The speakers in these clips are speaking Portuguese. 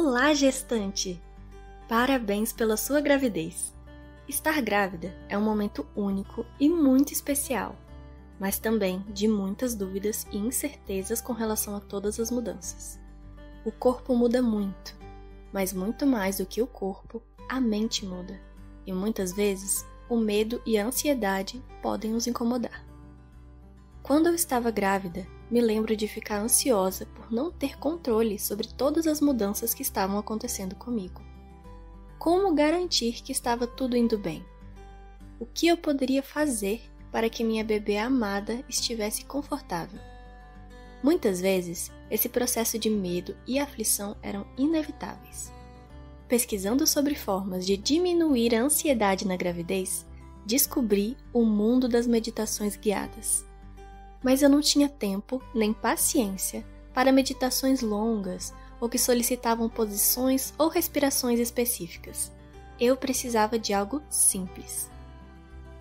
Olá, gestante! Parabéns pela sua gravidez! Estar grávida é um momento único e muito especial, mas também de muitas dúvidas e incertezas com relação a todas as mudanças. O corpo muda muito, mas muito mais do que o corpo, a mente muda, e muitas vezes o medo e a ansiedade podem nos incomodar. Quando eu estava grávida, me lembro de ficar ansiosa por não ter controle sobre todas as mudanças que estavam acontecendo comigo. Como garantir que estava tudo indo bem? O que eu poderia fazer para que minha bebê amada estivesse confortável? Muitas vezes, esse processo de medo e aflição eram inevitáveis. Pesquisando sobre formas de diminuir a ansiedade na gravidez, descobri o mundo das meditações guiadas mas eu não tinha tempo nem paciência para meditações longas ou que solicitavam posições ou respirações específicas. Eu precisava de algo simples.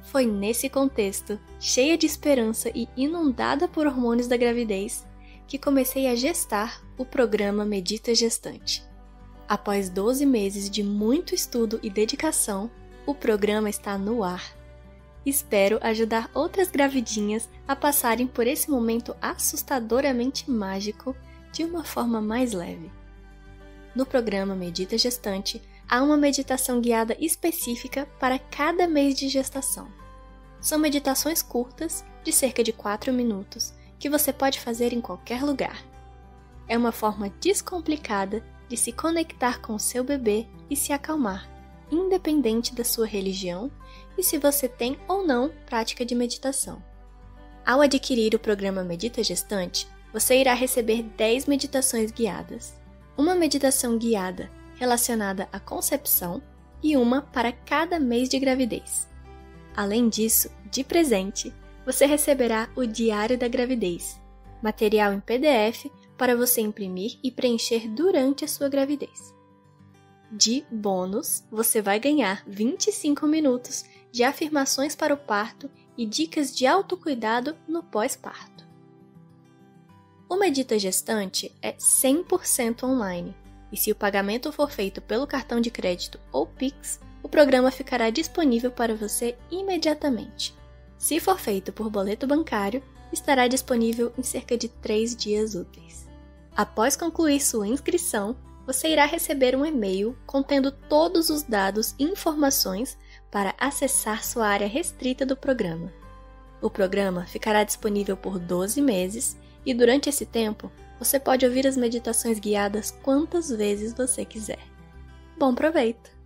Foi nesse contexto, cheia de esperança e inundada por hormônios da gravidez, que comecei a gestar o programa Medita Gestante. Após 12 meses de muito estudo e dedicação, o programa está no ar Espero ajudar outras gravidinhas a passarem por esse momento assustadoramente mágico de uma forma mais leve. No programa Medita Gestante, há uma meditação guiada específica para cada mês de gestação. São meditações curtas, de cerca de 4 minutos, que você pode fazer em qualquer lugar. É uma forma descomplicada de se conectar com o seu bebê e se acalmar independente da sua religião e se você tem ou não prática de meditação. Ao adquirir o programa Medita Gestante, você irá receber 10 meditações guiadas, uma meditação guiada relacionada à concepção e uma para cada mês de gravidez. Além disso, de presente, você receberá o Diário da Gravidez, material em PDF para você imprimir e preencher durante a sua gravidez. De bônus, você vai ganhar 25 minutos de afirmações para o parto e dicas de autocuidado no pós-parto. O Medita Gestante é 100% online e se o pagamento for feito pelo cartão de crédito ou Pix, o programa ficará disponível para você imediatamente. Se for feito por boleto bancário, estará disponível em cerca de 3 dias úteis. Após concluir sua inscrição, você irá receber um e-mail contendo todos os dados e informações para acessar sua área restrita do programa. O programa ficará disponível por 12 meses e durante esse tempo você pode ouvir as meditações guiadas quantas vezes você quiser. Bom proveito!